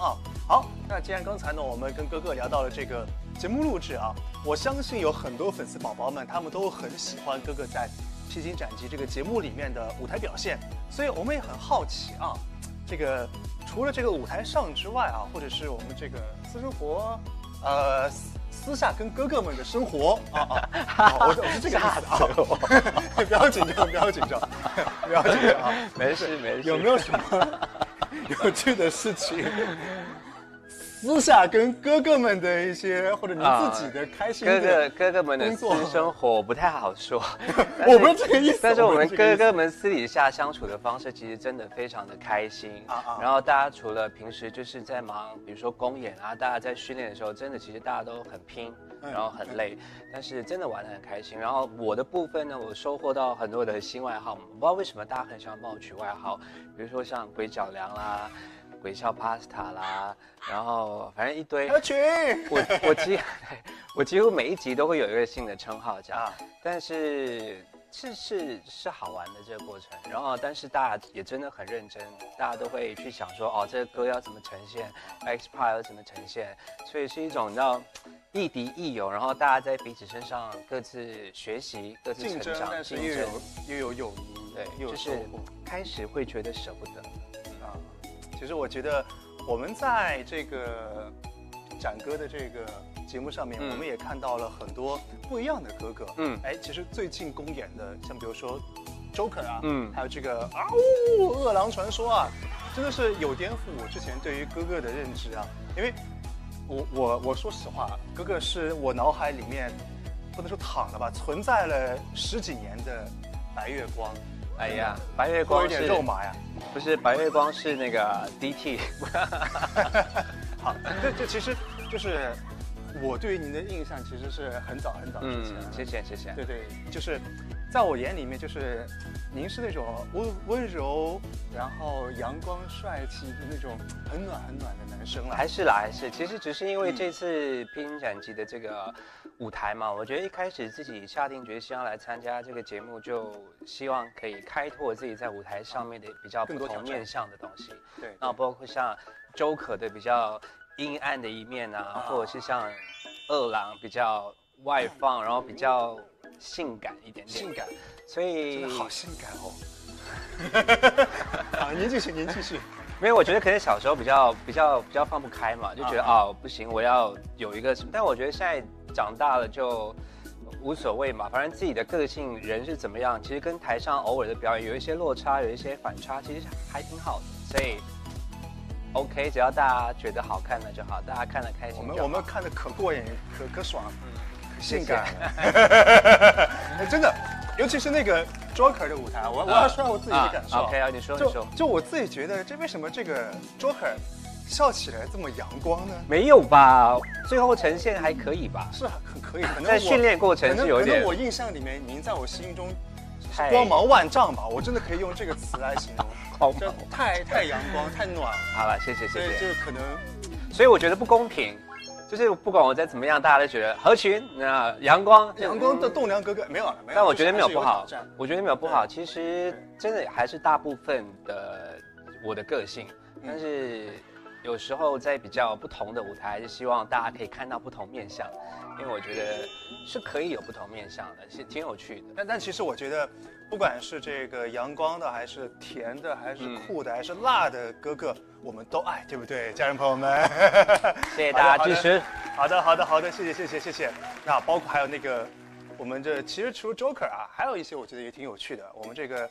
啊。好，那既然刚才呢，我们跟哥哥聊到了这个节目录制啊，我相信有很多粉丝宝宝们，他们都很喜欢哥哥在《披荆斩棘》这个节目里面的舞台表现，所以我们也很好奇啊，这个除了这个舞台上之外啊，或者是我们这个私生活，呃。私下跟哥哥们的生活啊啊！我我是这个意思啊！不要紧张，不要紧张，不要紧张啊！没事没事。有没有什么 有趣的事情？私下跟哥哥们的一些，或者你自己的开心哥哥哥哥们的私生活不太好说，我不是这个意思。但是我们哥哥们私底下相处的方式，其实真的非常的开心。然后大家除了平时就是在忙，比如说公演啊，大家在训练的时候，真的其实大家都很拼，然后很累，但是真的玩的很开心。然后我的部分呢，我收获到很多的新外号，不知道为什么大家很喜欢帮我取外号，比如说像鬼脚凉啦。鬼笑 pasta 啦，然后反正一堆。歌曲。我我几 我几乎每一集都会有一个新的称号这样，但是是是是好玩的这个过程。然后但是大家也真的很认真，大家都会去想说哦，这个歌要怎么呈现，X part 要怎么呈现，所以是一种你知道亦敌亦友，然后大家在彼此身上各自学习，各自成长，但是又有又有友谊，对，就是开始会觉得舍不得啊。其实我觉得，我们在这个展歌的这个节目上面，我们也看到了很多不一样的哥哥。嗯，哎，其实最近公演的，像比如说 Joker 啊，嗯，还有这个啊呜饿狼传说啊，真的是有颠覆我之前对于哥哥的认知啊。因为我我我说实话，哥哥是我脑海里面不能说躺了吧，存在了十几年的白月光。哎呀，白月光有点肉麻呀，不是白月光是那个 DT。好，这这其实就是我对于您的印象，其实是很早很早之前。谢谢谢谢。对对，就是在我眼里面，就是您是那种温温柔，然后阳光帅气的那种很暖很暖的男生了。还是啦，还是，其实只是因为这次披荆斩棘的这个。舞台嘛，我觉得一开始自己下定决心要来参加这个节目，就希望可以开拓自己在舞台上面的比较不同面向的东西。对，那包括像周可的比较阴暗的一面啊，或者是像二郎比较外放，然后比较性感一点点。性感，所以好性感哦。好，您继续，您继续。没有，我觉得可能小时候比较比较比较放不开嘛，就觉得哦不行，我要有一个什么。但我觉得现在。长大了就无所谓嘛，反正自己的个性人是怎么样，其实跟台上偶尔的表演有一些落差，有一些反差，其实还挺好的。所以，OK，只要大家觉得好看那就好，大家看得开心。我们我们看的可过瘾，可可爽，嗯，可性感。真的，尤其是那个 Joker 的舞台，我我要说我自己的感受。OK 啊，你说你说。就我自己觉得，这为什么这个 Joker？笑起来这么阳光呢？没有吧，最后呈现还可以吧？是很可以，可能在训练过程是有点。可能我印象里面，您在我心中光芒万丈吧，我真的可以用这个词来形容。好，太太阳光，太暖。好了，谢谢谢谢。所以就可能，所以我觉得不公平，就是不管我再怎么样，大家都觉得合群，那阳光阳光的栋梁哥哥没有了，没有。但我觉得没有不好，我觉得没有不好。其实真的还是大部分的我的个性，但是。有时候在比较不同的舞台，就希望大家可以看到不同面相，因为我觉得是可以有不同面相的，是挺有趣的。但但其实我觉得，不管是这个阳光的，还是甜的，还是酷的，还是辣的哥哥，我们都爱，对不对，家人朋友们？谢谢大家支持。好的，好的，好的，谢谢，谢谢，谢谢。那包括还有那个，我们这其实除了 Joker 啊，还有一些我觉得也挺有趣的。我们这个。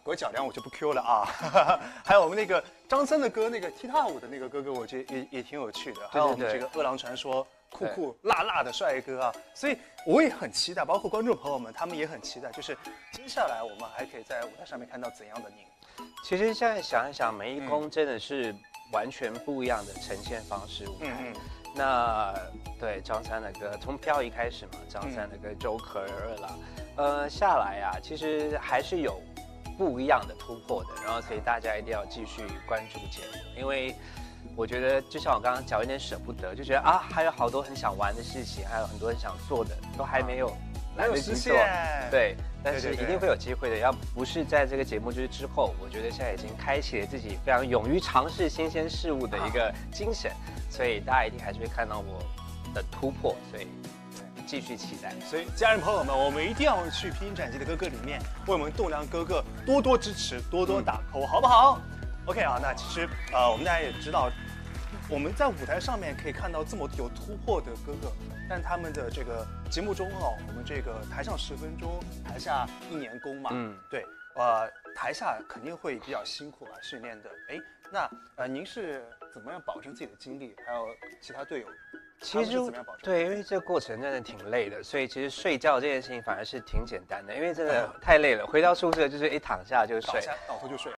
国脚梁我就不 Q 了啊，还有我们那个张森的歌，那个踢踏舞的那个哥哥，我觉得也也挺有趣的。还有我们这个饿狼传说，酷酷辣辣的帅哥啊，所以我也很期待，包括观众朋友们，他们也很期待，就是接下来我们还可以在舞台上面看到怎样的您。其实现在想一想，每一公真的是完全不一样的呈现方式。嗯嗯。那对张三的歌，从漂移开始嘛，张三的歌周可儿了，呃，下来呀，其实还是有。不一样的突破的，然后所以大家一定要继续关注节目，因为我觉得就像我刚刚讲，有点舍不得，就觉得啊，还有好多很想玩的事情，还有很多很想做的，都还没有来得及做。对，但是一定会有机会的。要不是在这个节目就是之后，我觉得现在已经开启了自己非常勇于尝试新鲜事物的一个精神，所以大家一定还是会看到我的突破。所以。继续期待，所以家人朋友们，我们一定要去《披荆斩棘的哥哥》里面为我们栋梁哥哥多多支持，多多打 call，好不好？OK 啊，那其实呃，我们大家也知道，我们在舞台上面可以看到这么有突破的哥哥，但他们的这个节目中哦，我们这个台上十分钟，台下一年功嘛，嗯，对，呃，台下肯定会比较辛苦啊，训练的。哎，那呃，您是怎么样保证自己的精力，还有其他队友？其实对，因为这个过程真的挺累的，所以其实睡觉这件事情反而是挺简单的，因为真的太累了。回到宿舍就是一躺下就睡，倒头就睡。